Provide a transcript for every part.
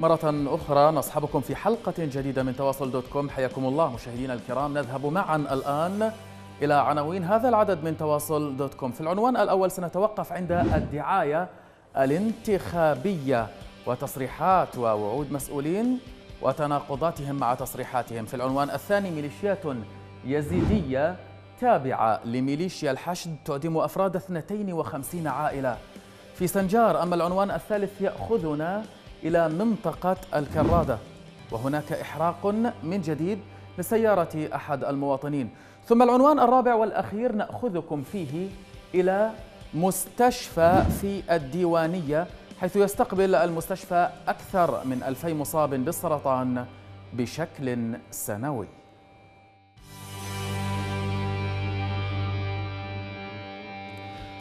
مرة أخرى نصحبكم في حلقة جديدة من تواصل دوت كوم. حياكم الله مشاهدينا الكرام. نذهب معا الآن إلى عناوين هذا العدد من تواصل دوت كوم. في العنوان الأول سنتوقف عند الدعاية الانتخابية وتصريحات ووعود مسؤولين وتناقضاتهم مع تصريحاتهم. في العنوان الثاني ميليشيات يزيدية تابعة لميليشيا الحشد تعدم أفراد 52 عائلة في سنجار. أما العنوان الثالث يأخذنا إلى منطقة الكرادة وهناك إحراق من جديد لسيارة أحد المواطنين. ثم العنوان الرابع والأخير نأخذكم فيه إلى مستشفى في الديوانية حيث يستقبل المستشفى أكثر من ألفي مصاب بالسرطان بشكل سنوي.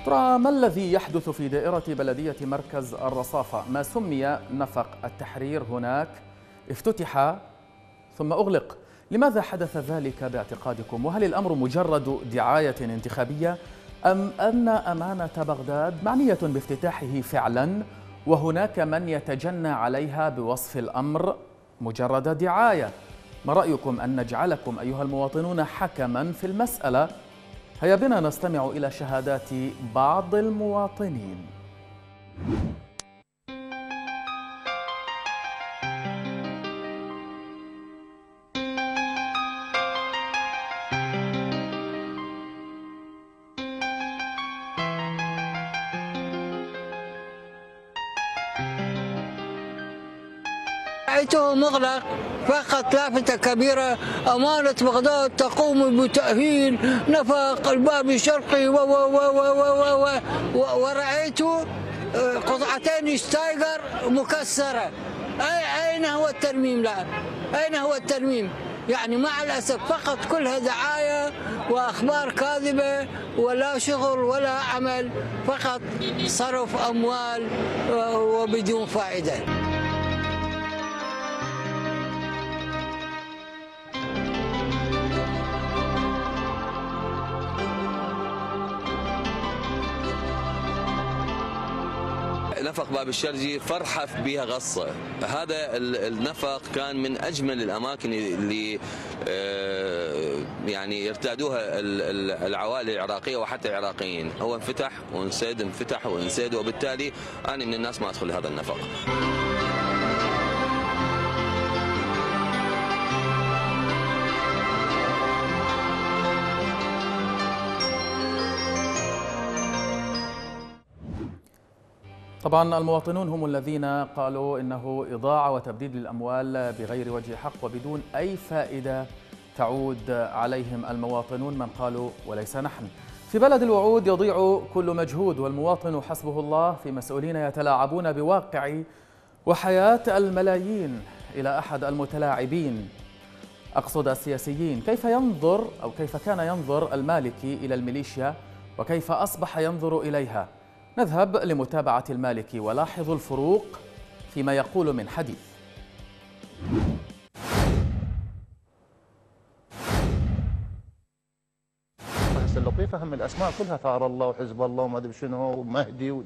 ترى ما الذي يحدث في دائرة بلدية مركز الرصافة؟ ما سمي نفق التحرير هناك؟ افتتح ثم أغلق. لماذا حدث ذلك باعتقادكم؟ وهل الأمر مجرد دعاية انتخابية؟ أم أن أمانة بغداد معنية بافتتاحه فعلا؟ وهناك من يتجنى عليها بوصف الأمر؟ مجرد دعاية. ما رأيكم أن نجعلكم أيها المواطنون حكما في المسألة؟ هيا بنا نستمع إلى شهادات بعض المواطنين. رأيته مغلق. فقط لافتة كبيرة أمانة بغداد تقوم بتأهيل نفق الباب الشرقي و و و و و و و ورأيت قطعتين ستايجر مكسرة أي أين هو الترميم الآن؟ أين هو الترميم؟ يعني مع الأسف فقط كلها دعاية وأخبار كاذبة ولا شغل ولا عمل فقط صرف أموال وبدون فائدة نفق باب الشرجي فرحة بها غصة. هذا النفق كان من أجمل الأماكن اللي يعني يرتادوها العوائل العراقية وحتى العراقيين. هو انفتح وانسد انفتح وانسد وبالتالي أنا من الناس ما أدخل هذا النفق. طبعا المواطنون هم الذين قالوا إنه إضاعة وتبديد للأموال بغير وجه حق وبدون أي فائدة تعود عليهم المواطنون من قالوا وليس نحن. في بلد الوعود يضيع كل مجهود والمواطن حسبه الله في مسؤولين يتلاعبون بواقع وحياة الملايين إلى أحد المتلاعبين. أقصد السياسيين. كيف ينظر أو كيف كان ينظر المالكي إلى الميليشيا وكيف أصبح ينظر إليها؟ نذهب لمتابعة المالكي ولاحظوا الفروق فيما يقول من حديث. بس اللطيفة هم الأسماء كلها ثار الله وحزب الله وما أدري شنو ومهدي و...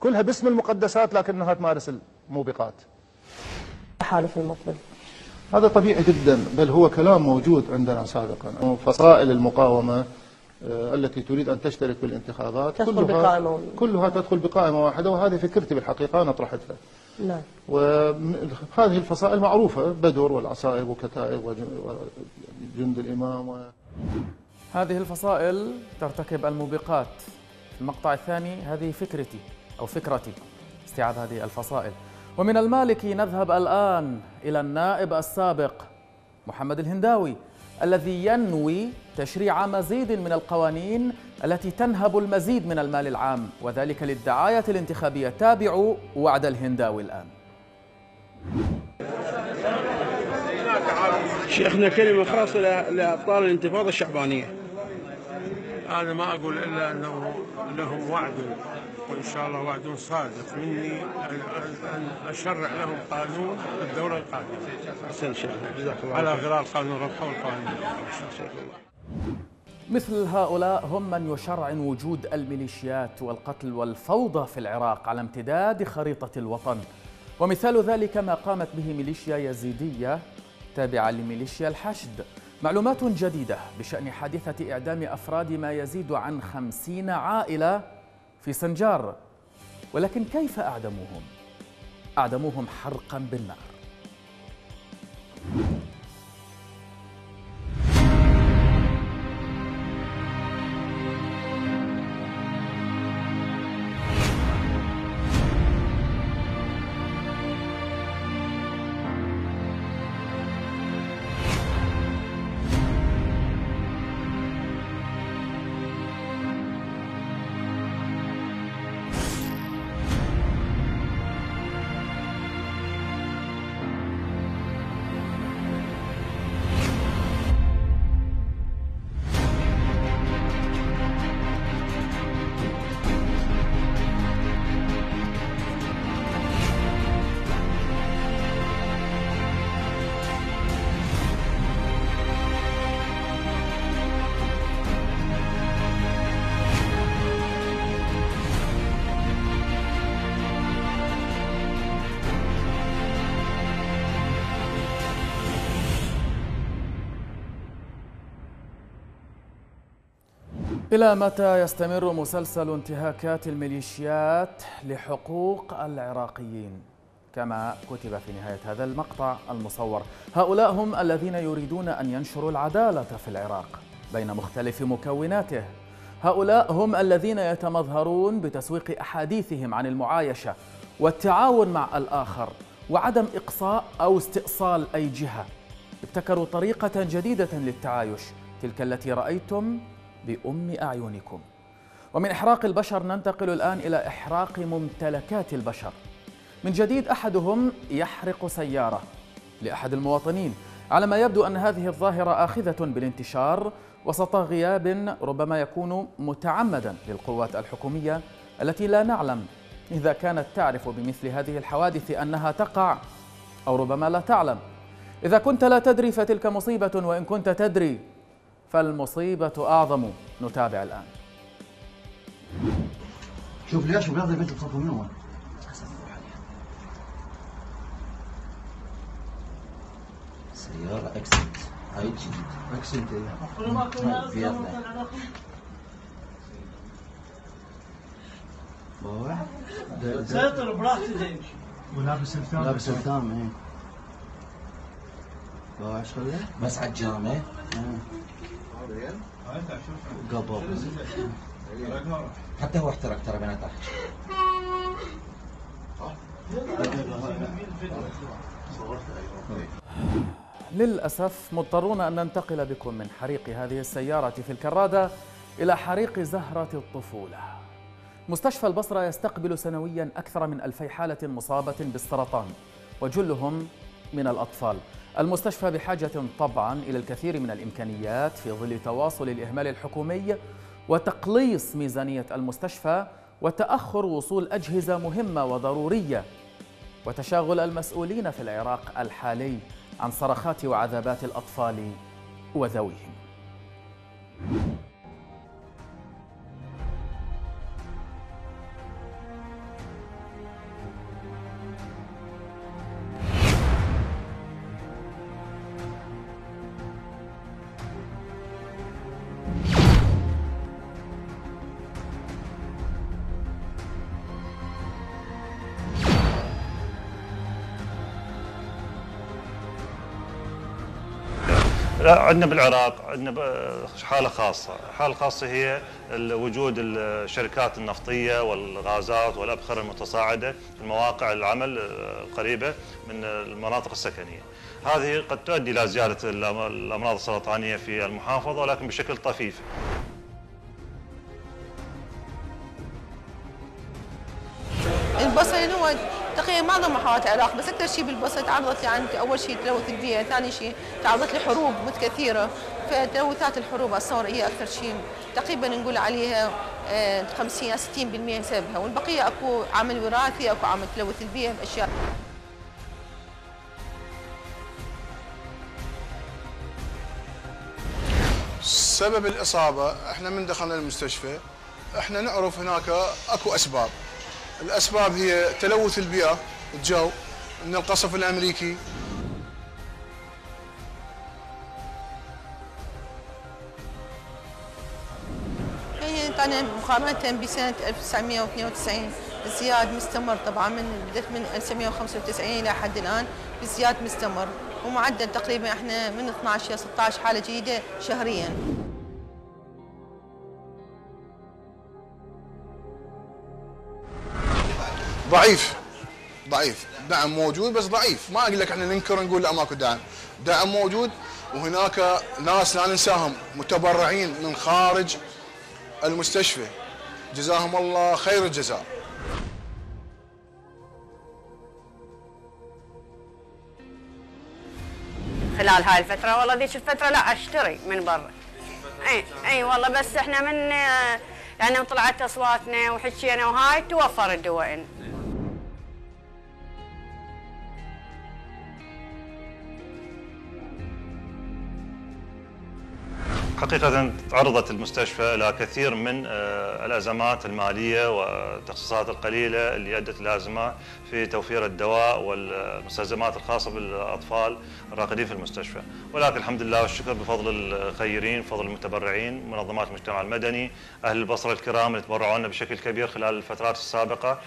كلها باسم المقدسات لكنها تمارس الموبقات. حالف المطلب. هذا طبيعي جدا بل هو كلام موجود عندنا سابقا. فصائل المقاومة التي تريد أن تشترك بالانتخابات تدخل كلها, بقائمة كلها تدخل بقائمة واحدة وهذه فكرتي بالحقيقة أنا طرحتها نعم. وهذه الفصائل معروفة بدر والعصائب وكتائب وجند الإمام و... هذه الفصائل ترتكب الموبقات. في المقطع الثاني هذه فكرتي أو فكرتي استيعاب هذه الفصائل. ومن المالكي نذهب الآن إلى النائب السابق محمد الهنداوي الذي ينوي تشريع مزيد من القوانين التي تنهب المزيد من المال العام وذلك للدعاية الانتخابية. تابعوا وعد الهنداوي الآن. شيخنا كلمة خاصة لأبطال الانتفاضة الشعبانية. أنا ما أقول إلا أنه لهم وعد وإن شاء الله وعد صادق. مني أن أشرع لهم قانون الدولة القادمة. أحسن شيخنا. جزاك الله على. غرار قانون ربح والقوانين مثل هؤلاء هم من يشرعن وجود الميليشيات والقتل والفوضى في العراق على امتداد خريطة الوطن. ومثال ذلك ما قامت به ميليشيا يزيدية تابعة لميليشيا الحشد. معلومات جديدة بشأن حادثة إعدام أفراد ما يزيد عن خمسين عائلة في سنجار. ولكن كيف أعدموهم؟ أعدموهم حرقا بالنار. إلى متى يستمر مسلسل انتهاكات الميليشيات لحقوق العراقيين؟ كما كتب في نهاية هذا المقطع المصور. هؤلاء هم الذين يريدون أن ينشروا العدالة في العراق بين مختلف مكوناته. هؤلاء هم الذين يتمظهرون بتسويق أحاديثهم عن المعايشة والتعاون مع الآخر وعدم إقصاء أو استئصال أي جهة. ابتكروا طريقة جديدة للتعايش. تلك التي رأيتم بأم أعينكم. ومن إحراق البشر ننتقل الآن إلى إحراق ممتلكات البشر. من جديد أحدهم يحرق سيارة لأحد المواطنين. على ما يبدو أن هذه الظاهرة آخذة بالانتشار وسط غياب ربما يكون متعمدا للقوات الحكومية التي لا نعلم إذا كانت تعرف بمثل هذه الحوادث أنها تقع أو ربما لا تعلم. إذا كنت لا تدري فتلك مصيبة وإن كنت تدري فالمصيبة أعظم. نتابع الآن. شوف ليش ولاد البيت الفرق منهم سيارة اكسنت هاي جديد اكسنت هاي فيتنا سيطر براحتي زي ولابس الثام لابس الثام إيه بس على الجامع قبل. حتى هو احترق ترى بين تحت للأسف مضطرون أن ننتقل بكم من حريق هذه السيارة في الكرادة إلى حريق زهرة الطفولة. مستشفى البصرة يستقبل سنويا أكثر من ألفي حالة مصابة بالسرطان وجلهم من الأطفال. المستشفى بحاجة طبعا إلى الكثير من الإمكانيات في ظل تواصل الإهمال الحكومي وتقليص ميزانية المستشفى وتأخر وصول أجهزة مهمة وضرورية. وتشاغل المسؤولين في العراق الحالي عن صرخات وعذابات الأطفال وذويهم. لا عندنا بالعراق عندنا حالة خاصة، حالة خاصة هي وجود الشركات النفطية والغازات والأبخرة المتصاعدة في مواقع العمل القريبة من المناطق السكنية. هذه قد تؤدي إلى زيادة الأمراض السرطانية في المحافظة ولكن بشكل طفيف. البصل هو تقريبا معظم محاولات العراق بس أكثر شيء بالبصل تعرضت لي عن أول شيء تلوث البيئه، ثاني شيء تعرضت لحروب متكثرة فتلوثات الحروب اتصور هي أكثر شيء تقريبا نقول عليها 50 60% سببها. والبقية أكو عمل وراثي أكو عمل تلوث البيئه باشياء سبب الإصابة إحنا من دخلنا المستشفى إحنا نعرف هناك أكو أسباب. الأسباب هي تلوث البيئة جو من القصف الأمريكي. هي طبعا مقارنة بسنة 1992 ازدياد مستمر طبعا من بدأت من 1995 إلى حد الآن بازدياد مستمر ومعدل تقريبا إحنا من 12 إلى 16 حالة جديدة شهريا. ضعيف. ضعيف. دعم موجود بس ضعيف. ما أقول لك إحنا ننكر نقول لا ماكو دعم. دعم موجود وهناك ناس لا ننساهم متبرعين من خارج المستشفى. جزاهم الله خير الجزاء. خلال هاي الفترة والله ذيك الفترة لا أشتري من برا. اي اي والله بس إحنا من يعني طلعت أصواتنا وحكينا وهاي توفر الدواء. حقيقة تعرضت المستشفى إلى كثير من آه، الأزمات المالية والتخصيصات القليلة اللي أدت إلى أزمة في توفير الدواء والمستلزمات الخاصة بالأطفال الراقدين في المستشفى. ولكن الحمد لله والشكر بفضل الخيرين بفضل المتبرعين منظمات المجتمع المدني أهل البصرة الكرام اللي تبرعوا لنا بشكل كبير خلال الفترات السابقة.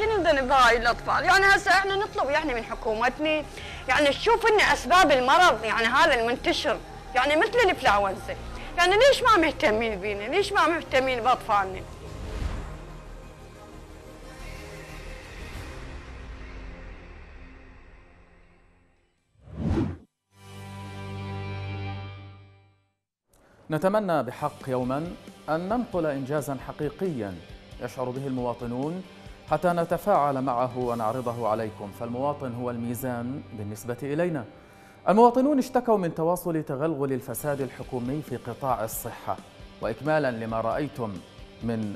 شنو ذنب هاي الأطفال؟ يعني هسه إحنا نطلب يعني من حكومتنا يعني تشوف لنا أسباب المرض يعني هذا المنتشر يعني مثل الانفلونزا يعني ليش ما مهتمين بينا؟ ليش ما مهتمين بأطفالنا؟ نتمنى بحق يوما أن ننقل إنجازا حقيقيا يشعر به المواطنون حتى نتفاعل معه ونعرضه عليكم. فالمواطن هو الميزان بالنسبة إلينا. المواطنون اشتكوا من تواصل تغلغل الفساد الحكومي في قطاع الصحة. وإكمالا لما رأيتم من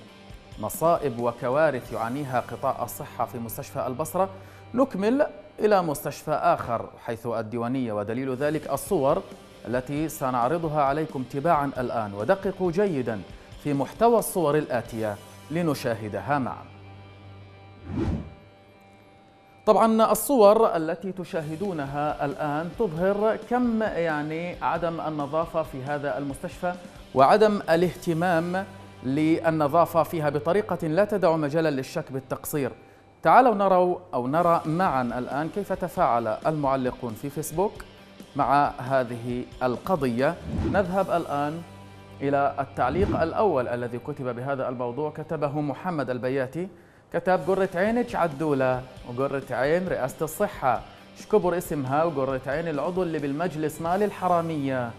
مصائب وكوارث يعانيها قطاع الصحة في مستشفى البصرة نكمل إلى مستشفى آخر حيث الديوانية. ودليل ذلك الصور التي سنعرضها عليكم تباعا الآن. ودققوا جيدا في محتوى الصور الآتية لنشاهدها معا. طبعا الصور التي تشاهدونها الآن تظهر كم يعني عدم النظافة في هذا المستشفى وعدم الاهتمام للنظافة فيها بطريقة لا تدع مجالا للشك بالتقصير. تعالوا نروا أو نرى معا الآن كيف تفاعل المعلقون في فيسبوك مع هذه القضية. نذهب الآن إلى التعليق الأول الذي كتب بهذا الموضوع. كتبه محمد البياتي. كتب قرة عينك عدولة وقرة عين رئاسة الصحة. شكبر اسمها؟ وقرة عين العضو اللي بالمجلس مال الحرامية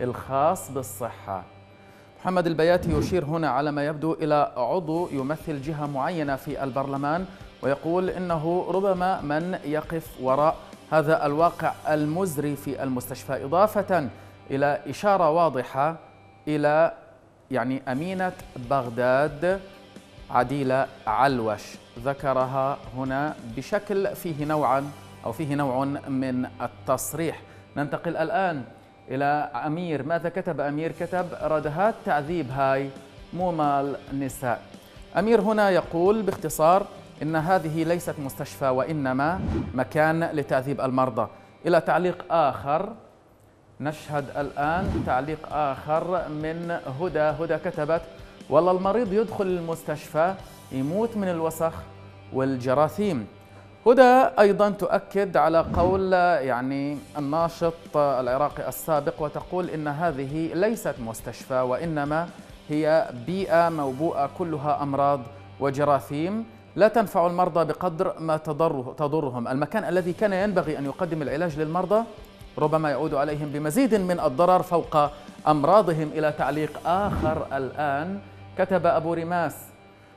الخاص بالصحة. محمد البياتي يشير هنا على ما يبدو إلى عضو يمثل جهة معينة في البرلمان ويقول إنه ربما من يقف وراء هذا الواقع المزري في المستشفى إضافة إلى إشارة واضحة إلى يعني أمينة بغداد. عديلة علوش. ذكرها هنا بشكل فيه نوعا أو فيه نوع من التصريح. ننتقل الآن إلى أمير. ماذا كتب أمير؟ كتب ردهات تعذيب هاي مو مال نساء. أمير هنا يقول باختصار إن هذه ليست مستشفى وإنما مكان لتعذيب المرضى. إلى تعليق آخر. نشهد الآن تعليق آخر من هدى. هدى كتبت والله المريض يدخل المستشفى يموت من الوسخ والجراثيم. هدى أيضا تؤكد على قول يعني الناشط العراقي السابق وتقول إن هذه ليست مستشفى وإنما هي بيئة موبوءة كلها أمراض وجراثيم. لا تنفع المرضى بقدر ما تضرهم. المكان الذي كان ينبغي أن يقدم العلاج للمرضى ربما يعود عليهم بمزيد من الضرر فوق أمراضهم إلى تعليق آخر الآن. كتب أبو رماس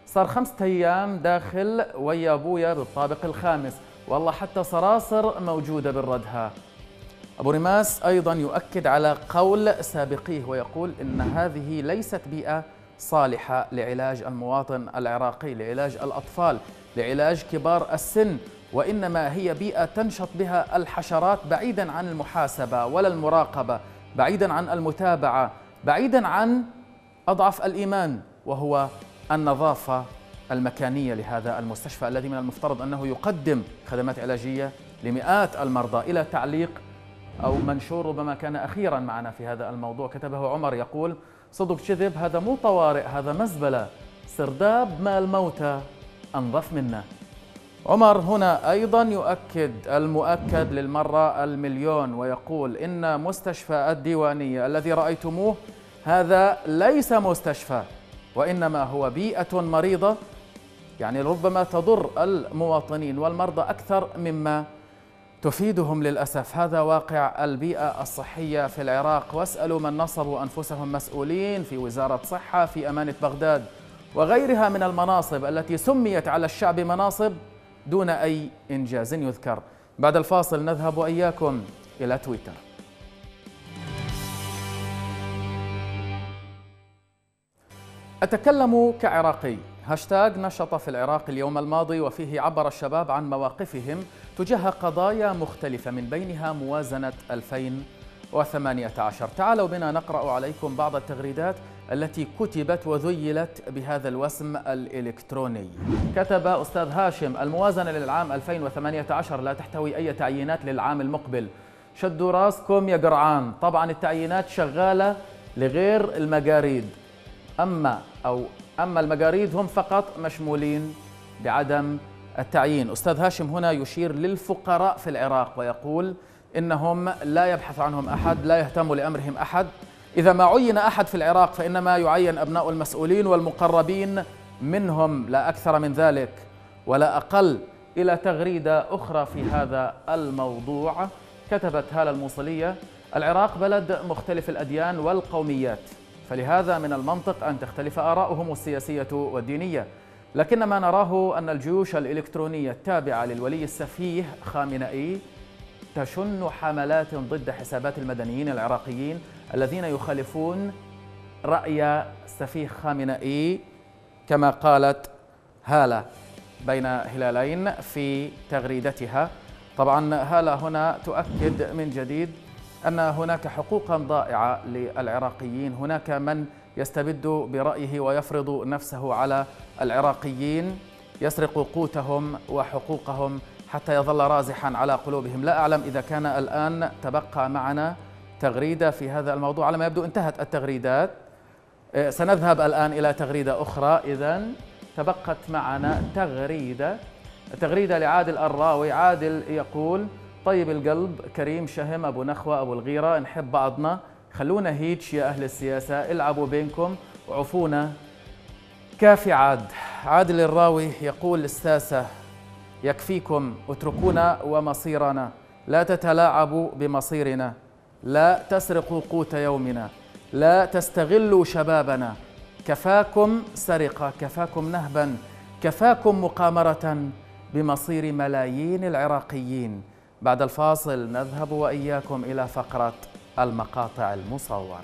صار خمسة أيام داخل ويا أبويا بالطابق الخامس. والله حتى صراصر موجودة بالردها. أبو رماس أيضا يؤكد على قول سابقيه ويقول إن هذه ليست بيئة صالحة لعلاج المواطن العراقي لعلاج الأطفال لعلاج كبار السن وإنما هي بيئة تنشط بها الحشرات بعيدا عن المحاسبة ولا المراقبة بعيدا عن المتابعة بعيدا عن أضعف الإيمان. وهو النظافة المكانية لهذا المستشفى الذي من المفترض أنه يقدم خدمات علاجية لمئات المرضى إلى تعليق أو منشور ربما كان أخيرا معنا في هذا الموضوع. كتبه عمر يقول صدق كذب هذا مو طوارئ هذا مزبلة. سرداب مال موتى أنظف منا. عمر هنا أيضا يؤكد المؤكد للمرة المليون ويقول إن مستشفى الديوانية الذي رأيتموه هذا ليس مستشفى. وإنما هو بيئة مريضة يعني ربما تضر المواطنين والمرضى أكثر مما تفيدهم للأسف. هذا واقع البيئة الصحية في العراق. واسألوا من نصبوا أنفسهم مسؤولين في وزارة صحة في أمانة بغداد وغيرها من المناصب التي سميت على الشعب مناصب دون أي إنجاز يذكر. بعد الفاصل نذهب وإياكم إلى تويتر. أتكلم كعراقي. هاشتاج نشط في العراق اليوم الماضي وفيه عبر الشباب عن مواقفهم تجاه قضايا مختلفة من بينها موازنة 2018 تعالوا بنا نقرأ عليكم بعض التغريدات التي كتبت وذيلت بهذا الوسم الإلكتروني. كتب أستاذ هاشم الموازنة للعام 2018 لا تحتوي أي تعيينات للعام المقبل. شدوا راسكم يا قرعان طبعا التعيينات شغالة لغير المقاريد. أما أو أما المقاريد هم فقط مشمولين بعدم التعيين. أستاذ هاشم هنا يشير للفقراء في العراق ويقول إنهم لا يبحث عنهم أحد لا يهتم لأمرهم أحد. إذا ما عين أحد في العراق فإنما يعين أبناء المسؤولين والمقربين منهم لا أكثر من ذلك ولا أقل. إلى تغريدة أخرى في هذا الموضوع كتبت هالة الموصلية العراق بلد مختلف الأديان والقوميات. فلهذا من المنطق أن تختلف آراؤهم السياسية والدينية. لكن ما نراه أن الجيوش الإلكترونية التابعة للولي السفيه خامنئي تشن حملات ضد حسابات المدنيين العراقيين الذين يخالفون رأي سفيه خامنئي كما قالت هالة بين هلالين في تغريدتها. طبعا هالة هنا تؤكد من جديد أن هناك حقوقا ضائعة للعراقيين. هناك من يستبد برأيه ويفرض نفسه على العراقيين يسرق قوتهم وحقوقهم حتى يظل رازحا على قلوبهم. لا أعلم إذا كان الآن تبقى معنا تغريدة في هذا الموضوع. على ما يبدو انتهت التغريدات. آه، سنذهب الآن إلى تغريدة أخرى. إذا تبقت معنا تغريدة تغريدة لعادل الراوي. عادل يقول طيب القلب كريم شهم أبو نخوة أبو الغيرة نحب بعضنا. خلونا هيج يا أهل السياسة العبوا بينكم وعفونا. كافي عاد. عادل الراوي للساسة الساسة يكفيكم اتركونا ومصيرنا. لا تتلاعبوا بمصيرنا. لا تسرقوا قوت يومنا. لا تستغلوا شبابنا. كفاكم سرقة كفاكم نهبا كفاكم مقامرة بمصير ملايين العراقيين. بعد الفاصل نذهب وإياكم إلى فقرة المقاطع المصورة.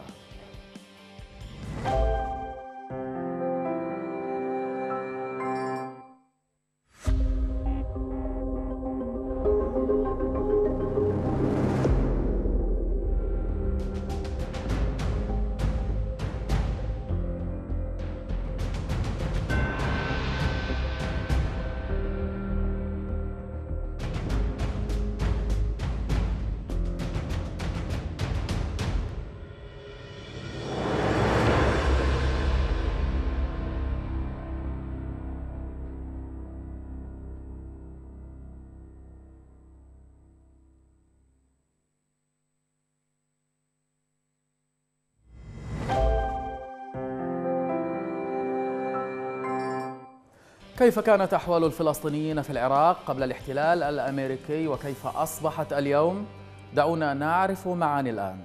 كيف كانت أحوال الفلسطينيين في العراق قبل الاحتلال الأمريكي وكيف أصبحت اليوم؟ دعونا نعرف معا الآن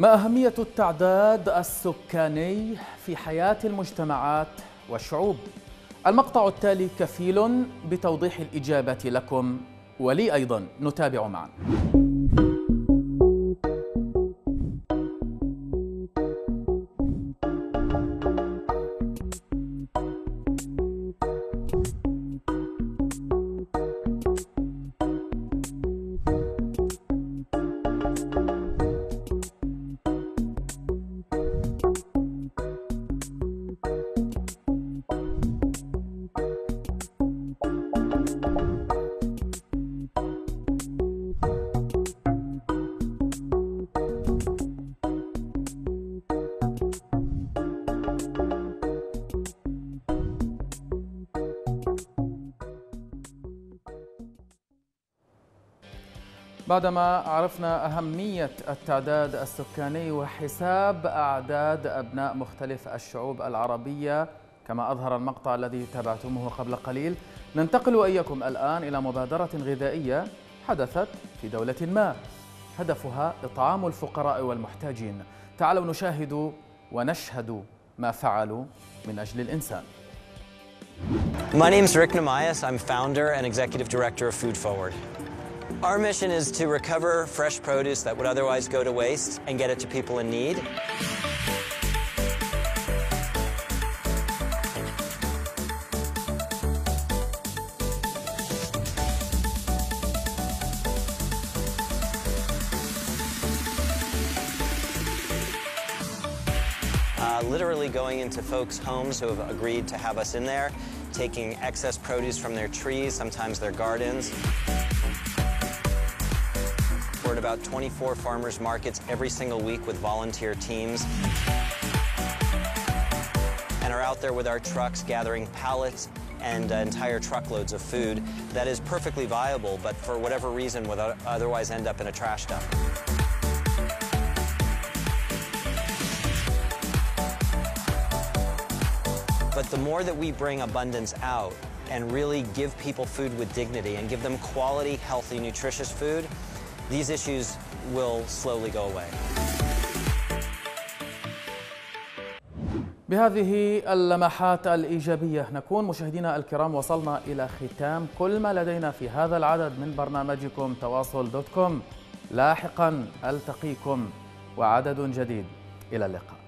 ما أهمية التعداد السكاني في حياة المجتمعات والشعوب؟ المقطع التالي كفيل بتوضيح الإجابة لكم ولي أيضا نتابع معا بعدما عرفنا أهمية التعداد السكاني وحساب أعداد أبناء مختلف الشعوب العربية كما أظهر المقطع الذي تابعتموه قبل قليل ننتقل وإياكم الآن إلى مبادرة غذائية حدثت في دولة ما هدفها إطعام الفقراء والمحتاجين تعالوا نشاهد ونشهد ما فعلوا من أجل الإنسان My name is Rick Namias. I'm founder and executive director of Food Forward. Our mission is to recover fresh produce that would otherwise go to waste and get it to people in need. Uh, literally going into folks' homes who have agreed to have us in there, taking excess produce from their trees, sometimes their gardens. About 24 farmers markets every single week with volunteer teams and are out there with our trucks gathering pallets and uh, entire truckloads of food that is perfectly viable, but for whatever reason would otherwise end up in a trash dump. But the more that we bring abundance out and really give people food with dignity and give them quality, healthy, nutritious food, these issues will slowly go away. بهذه اللمحات الإيجابية نكون مشاهدينا الكرام وصلنا إلى ختام كل ما لدينا في هذا العدد من برنامجكم تواصل دوت كوم. لاحقا ألتقيكم. وعدد جديد. إلى اللقاء.